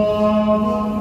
Oh.